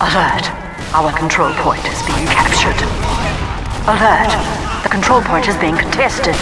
Alert. Our control point is being captured. Alert. The control point is being contested.